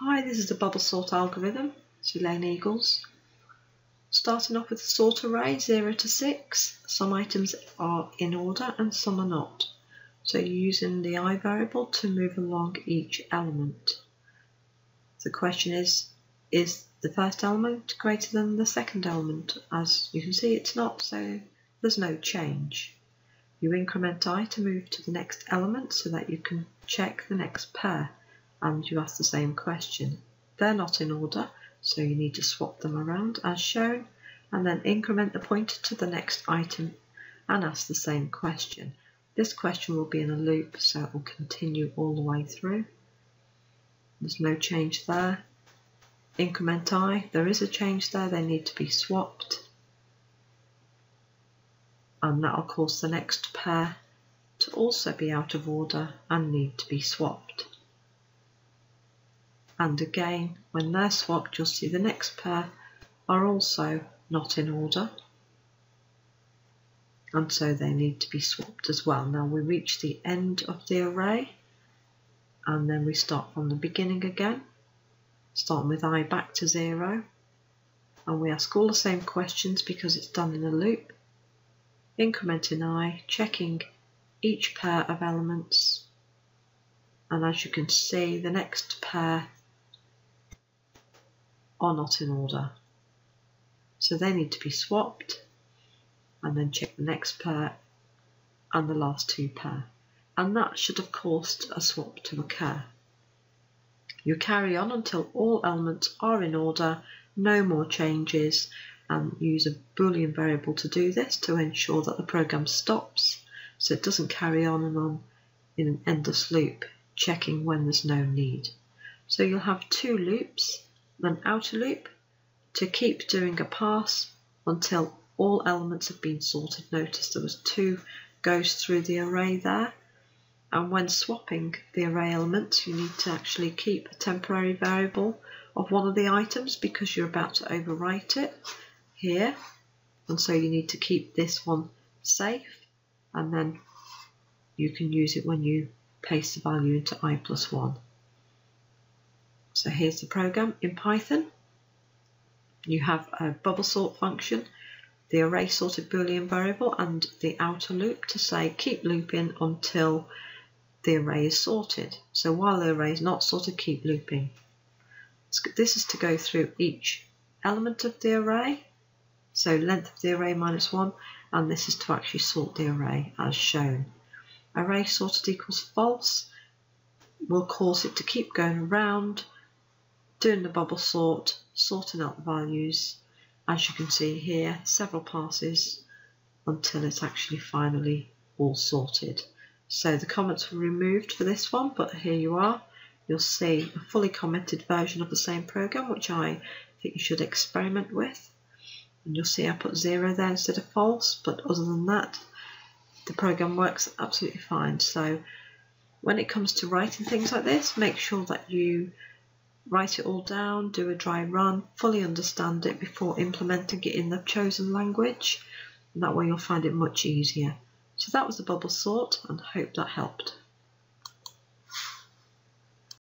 Hi, this is the bubble sort algorithm. It's Elaine Eagles. Starting off with the sort array 0 to 6, some items are in order and some are not. So you're using the i variable to move along each element. The question is, is the first element greater than the second element? As you can see, it's not, so there's no change. You increment i to move to the next element so that you can check the next pair and you ask the same question. They're not in order, so you need to swap them around as shown and then increment the pointer to the next item and ask the same question. This question will be in a loop, so it will continue all the way through. There's no change there. Increment i, there is a change there, they need to be swapped and that will cause the next pair to also be out of order and need to be swapped. And again, when they're swapped, you'll see the next pair are also not in order. And so they need to be swapped as well. Now we reach the end of the array and then we start from the beginning again, starting with i back to zero. And we ask all the same questions because it's done in a loop incrementing i, checking each pair of elements and as you can see the next pair are not in order so they need to be swapped and then check the next pair and the last two pair and that should have caused a swap to occur. You carry on until all elements are in order, no more changes and use a boolean variable to do this to ensure that the program stops so it doesn't carry on and on in an endless loop checking when there's no need. So you'll have two loops, an outer loop to keep doing a pass until all elements have been sorted. Notice there was two goes through the array there and when swapping the array elements you need to actually keep a temporary variable of one of the items because you're about to overwrite it here and so you need to keep this one safe and then you can use it when you paste the value into i plus 1. So here's the program in Python. You have a bubble sort function, the array sorted boolean variable and the outer loop to say keep looping until the array is sorted. So while the array is not sorted, keep looping. This is to go through each element of the array so length of the array minus 1, and this is to actually sort the array as shown. Array sorted equals false will cause it to keep going around, doing the bubble sort, sorting out the values, as you can see here, several passes until it's actually finally all sorted. So the comments were removed for this one, but here you are. You'll see a fully commented version of the same program, which I think you should experiment with and you'll see I put zero there instead of false but other than that the program works absolutely fine so when it comes to writing things like this make sure that you write it all down do a dry run fully understand it before implementing it in the chosen language. And that way you'll find it much easier. So that was the bubble sort and hope that helped